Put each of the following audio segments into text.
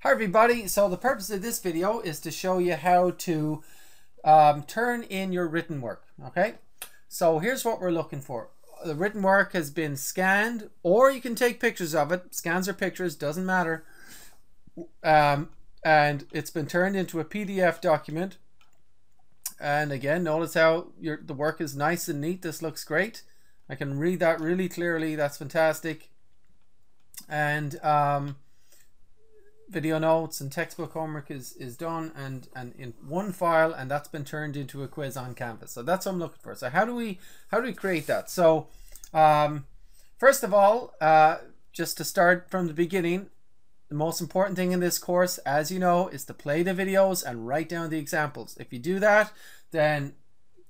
Hi everybody, so the purpose of this video is to show you how to um, turn in your written work, okay? So here's what we're looking for. The written work has been scanned, or you can take pictures of it. Scans or pictures, doesn't matter. Um, and it's been turned into a PDF document. And again, notice how your the work is nice and neat. This looks great. I can read that really clearly. That's fantastic. And um, video notes and textbook homework is is done and and in one file and that's been turned into a quiz on canvas. So that's what i'm looking for. So how do we how do we create that? So um, first of all uh, just to start from the beginning the most important thing in this course as you know is to play the videos and write down the examples. If you do that then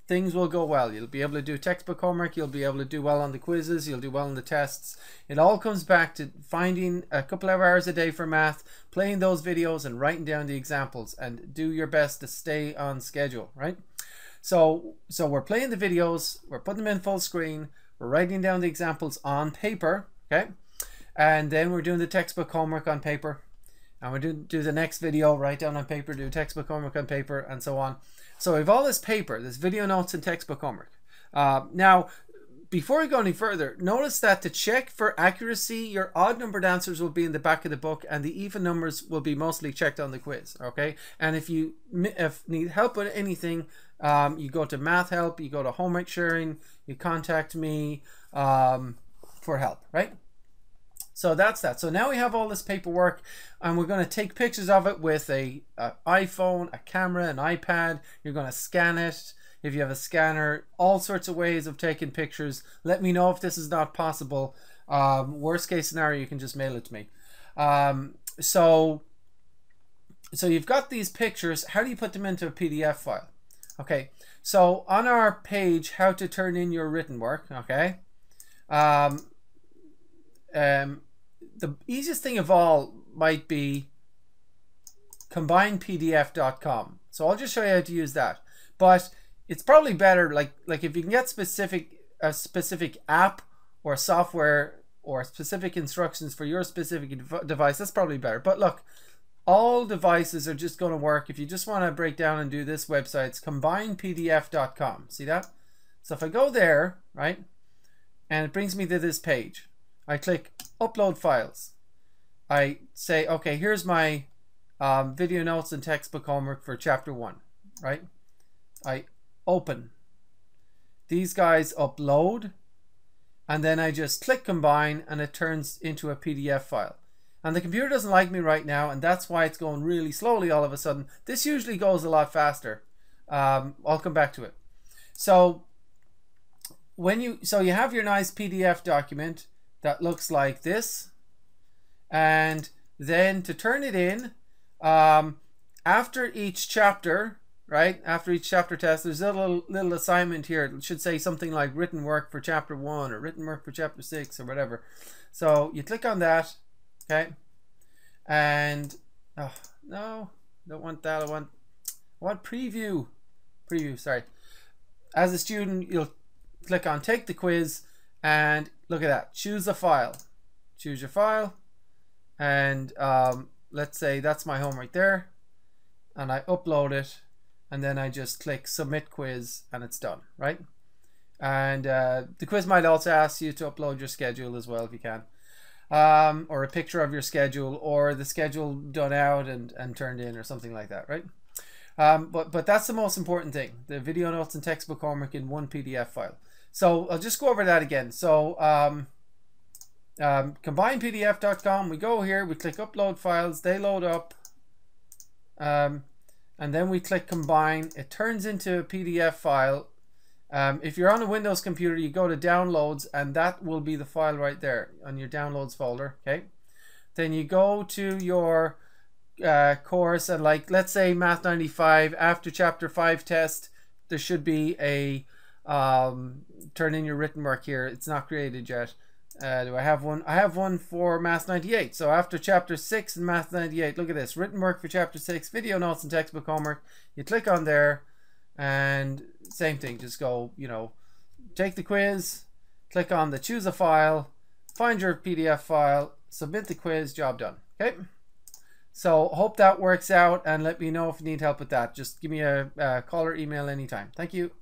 things will go well. You'll be able to do textbook homework, you'll be able to do well on the quizzes, you'll do well on the tests. It all comes back to finding a couple of hours a day for math, playing those videos and writing down the examples and do your best to stay on schedule, right? So, so we're playing the videos, we're putting them in full screen, we're writing down the examples on paper, okay? And then we're doing the textbook homework on paper. And we do, do the next video, write down on paper, do textbook homework on paper, and so on. So we have all this paper, this video notes and textbook homework. Uh, now, before we go any further, notice that to check for accuracy, your odd numbered answers will be in the back of the book and the even numbers will be mostly checked on the quiz, okay? And if you if need help with anything, um, you go to math help, you go to homework sharing, you contact me um, for help, right? So that's that. So now we have all this paperwork and we're going to take pictures of it with a, a iPhone, a camera, an iPad. You're going to scan it. If you have a scanner, all sorts of ways of taking pictures. Let me know if this is not possible. Um, worst case scenario, you can just mail it to me. Um, so, so you've got these pictures. How do you put them into a PDF file? Okay, so on our page, how to turn in your written work, okay, um, um, the easiest thing of all might be combinepdf.com. So I'll just show you how to use that. But it's probably better like like if you can get specific a specific app or software or specific instructions for your specific device, that's probably better. But look, all devices are just going to work. If you just want to break down and do this website, it's combinepdf.com. See that? So if I go there, right, and it brings me to this page. I click upload files. I say, okay, here's my um, video notes and textbook homework for chapter one, right? I open. These guys upload and then I just click combine and it turns into a PDF file. And the computer doesn't like me right now and that's why it's going really slowly all of a sudden. This usually goes a lot faster. Um, I'll come back to it. So when you so you have your nice PDF document that looks like this. And then to turn it in, um, after each chapter, right, after each chapter test, there's a little, little assignment here. It should say something like written work for chapter one or written work for chapter six or whatever. So you click on that, okay, and oh, no, don't want that. I want, I want preview, preview. Sorry. As a student, you'll click on take the quiz, and look at that. Choose a file. Choose your file. And um, let's say that's my home right there. And I upload it. And then I just click submit quiz and it's done right? And uh, the quiz might also ask you to upload your schedule as well if you can. Um, or a picture of your schedule or the schedule done out and, and turned in or something like that right? Um, but but that's the most important thing. The video notes and textbook homework in one PDF file so I'll just go over that again. So um, um, combinepdf.com, we go here, we click upload files, they load up. Um, and then we click combine. It turns into a PDF file. Um, if you're on a Windows computer, you go to downloads and that will be the file right there on your downloads folder. Okay. Then you go to your uh, course and like, let's say Math 95 after chapter 5 test, there should be a um, turn in your written work here. It's not created yet. Uh, do I have one? I have one for Math 98. So after chapter 6 in Math 98, look at this. Written work for chapter 6, video notes and textbook homework. You click on there and same thing. Just go, you know, take the quiz, click on the choose a file, find your PDF file, submit the quiz, job done. Okay. So hope that works out and let me know if you need help with that. Just give me a, a call or email anytime. Thank you.